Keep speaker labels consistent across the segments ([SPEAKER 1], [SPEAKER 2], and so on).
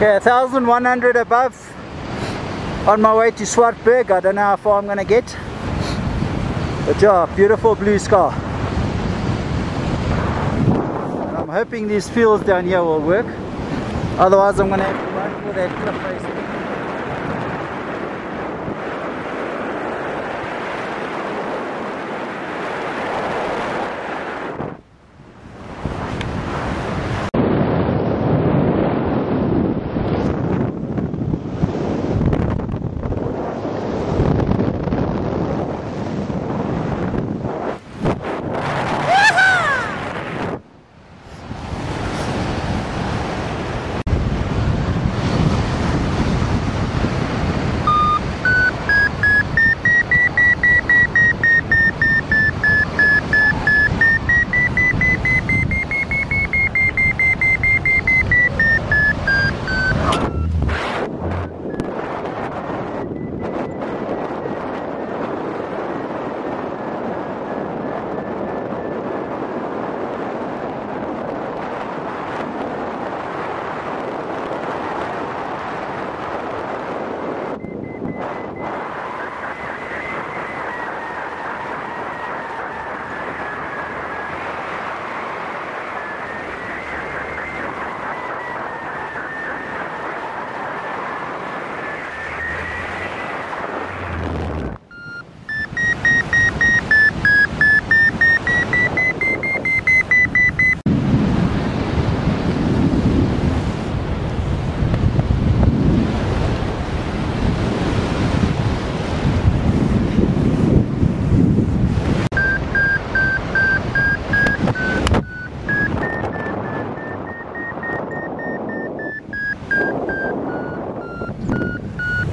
[SPEAKER 1] Okay, 1100 above on my way to Swartberg. I don't know how far I'm going to get. But yeah, beautiful blue sky. I'm hoping these fields down here will work. Otherwise I'm going to have to run for that cliff face.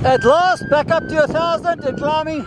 [SPEAKER 1] At last, back up to a thousand and climbing.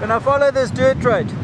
[SPEAKER 1] Gonna follow this dirt road.